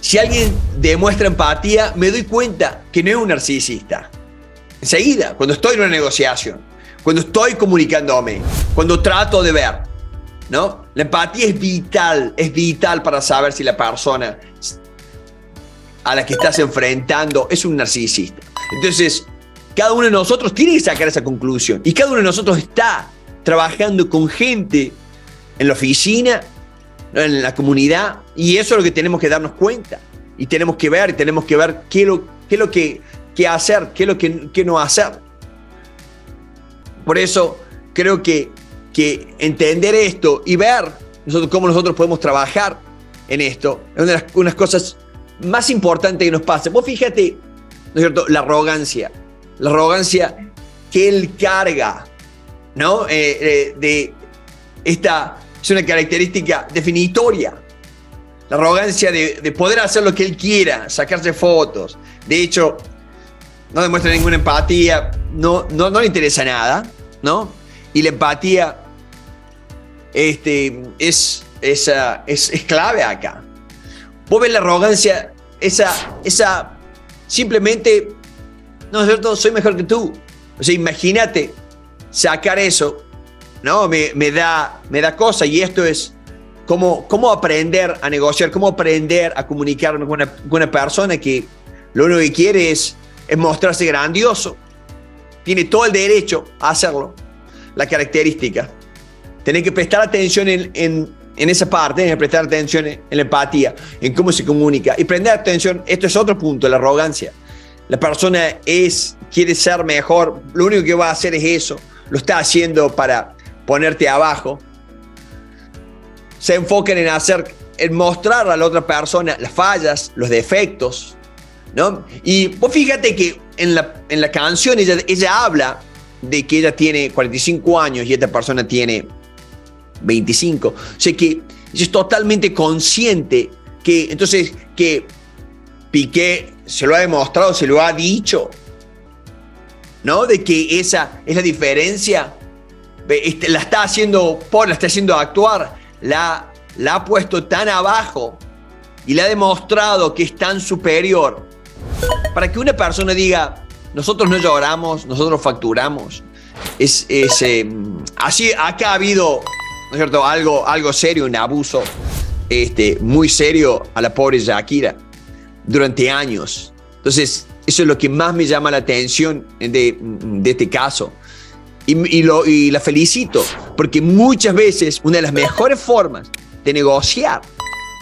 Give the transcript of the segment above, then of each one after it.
si alguien demuestra empatía, me doy cuenta que no es un narcisista. Enseguida, cuando estoy en una negociación, cuando estoy comunicándome, cuando trato de ver, ¿no? La empatía es vital, es vital para saber si la persona a la que estás enfrentando es un narcisista. Entonces, cada uno de nosotros tiene que sacar esa conclusión. Y cada uno de nosotros está trabajando con gente en la oficina, en la comunidad, y eso es lo que tenemos que darnos cuenta. Y tenemos que ver, y tenemos que ver qué es lo, qué es lo que, hacer, qué es lo que, qué no hacer. Por eso creo que, que entender esto y ver nosotros, cómo nosotros podemos trabajar en esto es una de las unas cosas más importantes que nos pasa. Vos fíjate, ¿no es cierto? La arrogancia. La arrogancia que él carga, ¿no? Eh, eh, de esta es una característica definitoria. La arrogancia de, poder hacer lo que él quiera, sacarse fotos. De hecho, no demuestra ninguna empatía, no, no, no le interesa nada, ¿no? Y la empatía este, es, es, es, clave acá. Vos ves la arrogancia, esa, esa simplemente, no es cierto, soy mejor que tú. O sea, imagínate sacar eso ¿no? Me, da, me da cosa y esto es cómo, cómo aprender a negociar, cómo aprender a comunicarme con una, persona que lo único que quiere es, es mostrarse grandioso. Tiene todo el derecho a hacerlo. La característica. Tener que prestar atención en, en, en esa parte, en prestar atención en, la empatía, en cómo se comunica. Y prender atención, esto es otro punto, la arrogancia. La persona es, quiere ser mejor, lo único que va a hacer es eso. Lo está haciendo para, ponerte abajo, se enfoquen en hacer, en mostrar a la otra persona las fallas, los defectos, ¿no? Y vos fíjate que en la, en la canción ella, ella habla de que ella tiene 45 años y esta persona tiene 25. O sea que ella es totalmente consciente que, entonces, que Piqué se lo ha demostrado, se lo ha dicho, ¿no? De que esa es la diferencia la está haciendo por, está haciendo actuar, la, la ha puesto tan abajo y le ha demostrado que es tan superior. Para que una persona diga, nosotros no lloramos, nosotros facturamos. Es, em, así, acá ha habido, ¿no es cierto?, algo, algo serio, un abuso este, muy serio a la pobre Shakira durante años. Entonces, eso es lo que más me llama la atención de este caso. Y, la felicito, porque muchas veces una de las mejores formas de negociar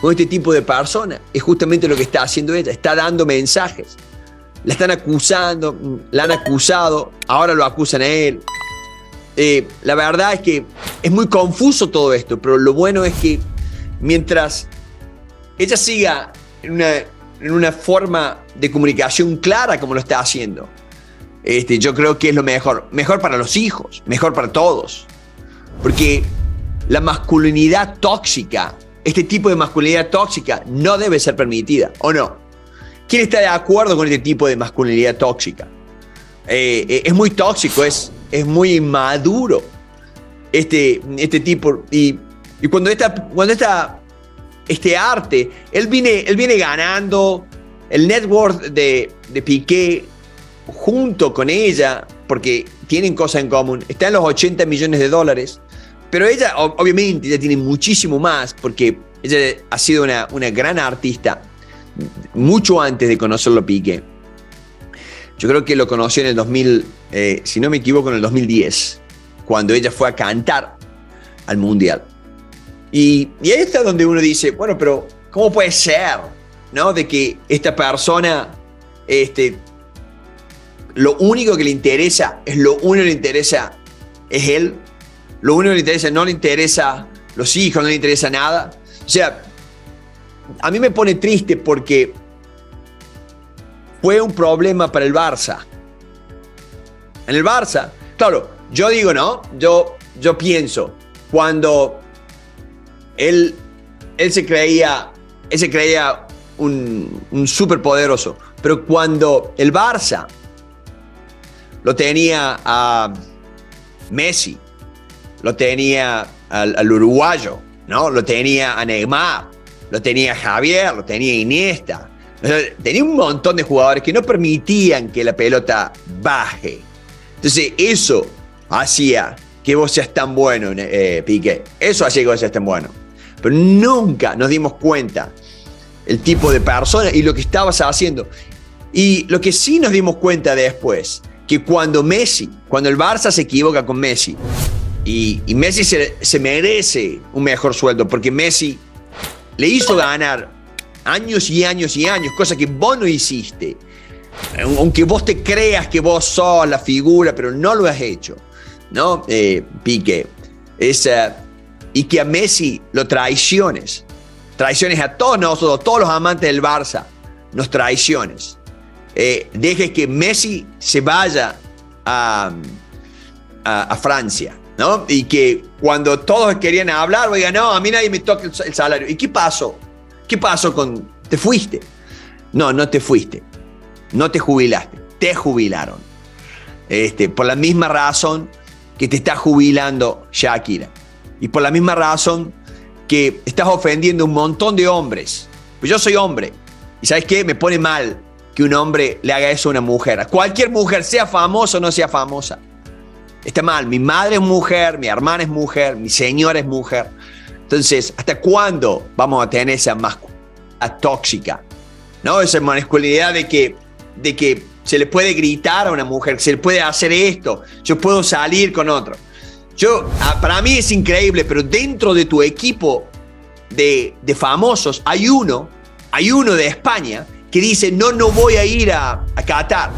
con este tipo de personas es justamente lo que está haciendo ella, está dando mensajes. La están acusando, la han acusado, ahora lo acusan a él. Eh, la verdad es que es muy confuso todo esto, pero lo bueno es que mientras ella siga en una, en una forma de comunicación clara como lo está haciendo, este, yo creo que es lo mejor. Mejor para los hijos, mejor para todos. Porque la masculinidad tóxica, este tipo de masculinidad tóxica, no debe ser permitida, ¿o no? ¿Quién está de acuerdo con este tipo de masculinidad tóxica? Eh, eh, es muy tóxico, es, es muy inmaduro este, este tipo. Y, cuando, esta, cuando este arte, él viene, él viene ganando, el network de, de Piqué junto con ella, porque tienen cosas en común, está en los 80 millones de dólares, pero ella obviamente ya tiene muchísimo más, porque ella ha sido una, una gran artista mucho antes de conocerlo Piqué. Yo creo que lo conoció en el 2000, eh, si no me equivoco, en el 2010, cuando ella fue a cantar al Mundial. Y, y ahí está donde uno dice, bueno, pero ¿cómo puede ser? ¿No? De que esta persona este, lo único que le interesa es lo único que le interesa es él, lo único que le interesa no le interesa los hijos, no le interesa nada. O sea, a mí me pone triste porque fue un problema para el Barça. En el Barça, claro, yo digo, ¿no? Yo, yo pienso, cuando él, él se creía, él se creía un, un superpoderoso, pero cuando el Barça lo tenía a Messi, lo tenía al, uruguayo, ¿no? Lo tenía a Neymar, lo tenía Javier, lo tenía Iniesta. Tenía un montón de jugadores que no permitían que la pelota baje. Entonces, eso hacía que vos seas tan bueno, eh, Piqué. Eso hacía que vos seas tan bueno. Pero nunca nos dimos cuenta el tipo de persona y lo que estabas haciendo. Y lo que sí nos dimos cuenta después, que cuando Messi, cuando el Barça se equivoca con Messi, y, Messi se, se merece un mejor sueldo, porque Messi le hizo ganar años y años y años, cosa que vos no hiciste. Aunque vos te creas que vos sos la figura, pero no lo has hecho. ¿No? Eh, Pique. y que a Messi lo traiciones. Traiciones a todos nosotros, todos los amantes del Barça. Nos traiciones. Eh, dejes que Messi se vaya a, a, Francia. ¿no? Y que cuando todos querían hablar, oigan, no, a mí nadie me toca el salario. ¿Y qué pasó? ¿Qué pasó con... ¿Te fuiste? No, no te fuiste. No te jubilaste. Te jubilaron. Este, por la misma razón que te está jubilando Shakira. Y por la misma razón que estás ofendiendo a un montón de hombres. Pues yo soy hombre. Y ¿sabes qué? Me pone mal que un hombre le haga eso a una mujer. Cualquier mujer, sea famosa o no sea famosa. Está mal. Mi madre es mujer, mi hermana es mujer, mi señora es mujer. Entonces, ¿hasta cuándo vamos a tener esa masculinidad tóxica? ¿No? Esa masculinidad de que, de que se le puede gritar a una mujer, se le puede hacer esto, yo puedo salir con otro. Yo, ah, para mí es increíble, pero dentro de tu equipo de, de famosos hay uno, hay uno de España que dice, no, no voy a ir a, Qatar.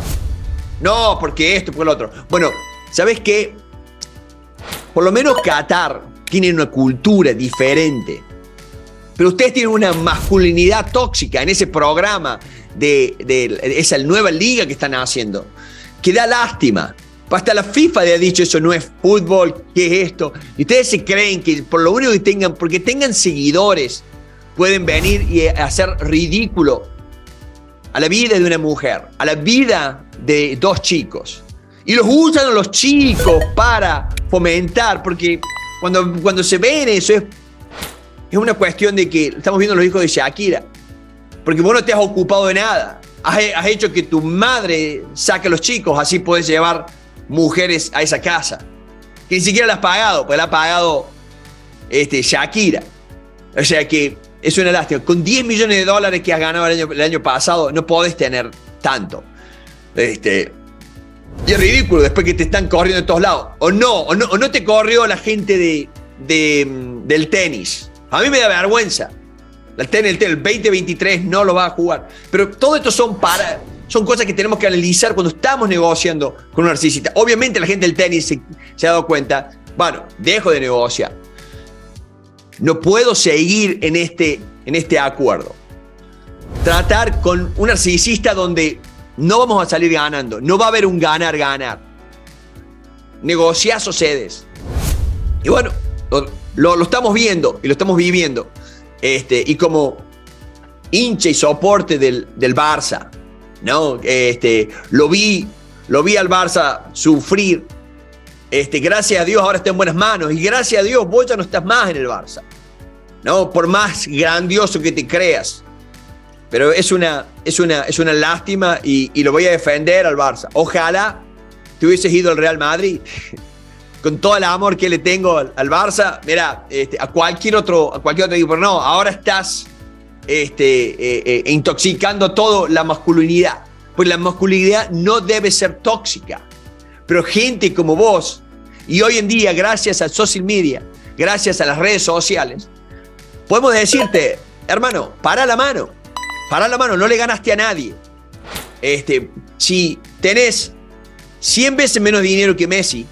No, porque esto, porque lo otro. Bueno, ¿sabes qué? Por lo menos Qatar tienen una cultura diferente. Pero ustedes tienen una masculinidad tóxica en ese programa de, esa nueva liga que están haciendo, que da lástima. Hasta la FIFA le ha dicho eso no es fútbol, ¿qué es esto? Y ustedes se creen que por lo único que tengan, porque tengan seguidores, pueden venir y hacer ridículo a la vida de una mujer, a la vida de dos chicos. Y los usan los chicos para fomentar, porque cuando, cuando se ven eso es, es una cuestión de que estamos viendo los hijos de Shakira. Porque vos no te has ocupado de nada. Has, hecho que tu madre saque a los chicos, así puedes llevar mujeres a esa casa. Que ni siquiera la has pagado, pues la ha pagado este, Shakira. O sea que es una lástima. Con 10 millones de dólares que has ganado el año, el año pasado, no podés tener tanto. Este, y es ridículo después que te están corriendo de todos lados. O no, o no, o no te corrió la gente de, del tenis. A mí me da vergüenza. El tenis, el, 2023 no lo va a jugar. Pero todo esto son para, son cosas que tenemos que analizar cuando estamos negociando con un narcisista. Obviamente la gente del tenis se, se ha dado cuenta, bueno, dejo de negociar. No puedo seguir en este, en este acuerdo. Tratar con un narcisista donde no vamos a salir ganando. No va a haber un ganar-ganar. Negocias o cedes. Y bueno, lo, estamos viendo y lo estamos viviendo. Este, y como hincha y soporte del, del Barça, ¿no? Este, lo vi, lo vi al Barça sufrir. Este, gracias a Dios ahora está en buenas manos. Y gracias a Dios vos ya no estás más en el Barça. ¿No? Por más grandioso que te creas. Pero es una, es una, es una lástima y, lo voy a defender al Barça. Ojalá te hubieses ido al Real Madrid. Con todo el amor que le tengo al, Barça, mira, este, a cualquier otro, a cualquier otro equipo. No, ahora estás este, eh, eh, intoxicando todo la masculinidad. Pues la masculinidad no debe ser tóxica. Pero gente como vos, y hoy en día, gracias al social media, gracias a las redes sociales, podemos decirte, hermano, para la mano para la mano, no le ganaste a nadie. Este, si tenés 100 veces menos dinero que Messi,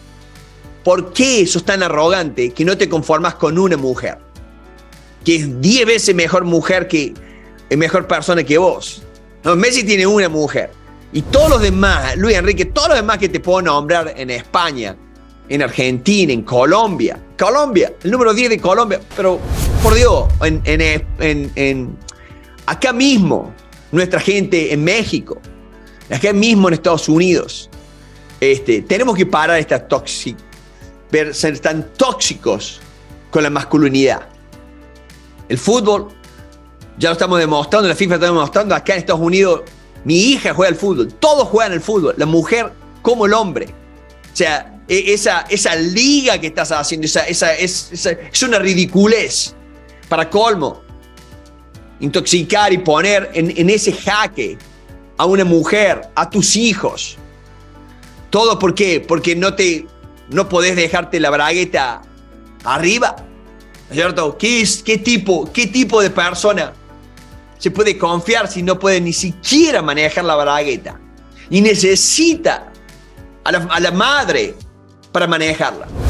¿por qué sos tan arrogante que no te conformas con una mujer? Que es 10 veces mejor mujer que mejor persona que vos. No, Messi tiene una mujer. Y todos los demás, Luis Enrique, todos los demás que te puedo nombrar en España, en Argentina, en Colombia. Colombia, el número 10 de Colombia. Pero, por Dios, en, en, en acá mismo, nuestra gente en México, acá mismo en Estados Unidos. Este, tenemos que parar esta tóxica, ser tan tóxicos con la masculinidad. El fútbol Ya lo estamos demostrando, la FIFA está demostrando, acá en Estados Unidos, mi hija juega al fútbol, todos juegan al fútbol, la mujer como el hombre. O sea, e, esa, esa liga que estás haciendo, esa, esa, es una ridiculez. Para colmo, intoxicar y poner en, ese jaque a una mujer, a tus hijos. ¿Todo por qué? Porque no te no podés dejarte la bragueta arriba. cierto? ¿Qué, qué, tipo, ¿Qué tipo de persona se puede confiar si no puede ni siquiera manejar la bragueta? Y necesita a la madre para manejarla.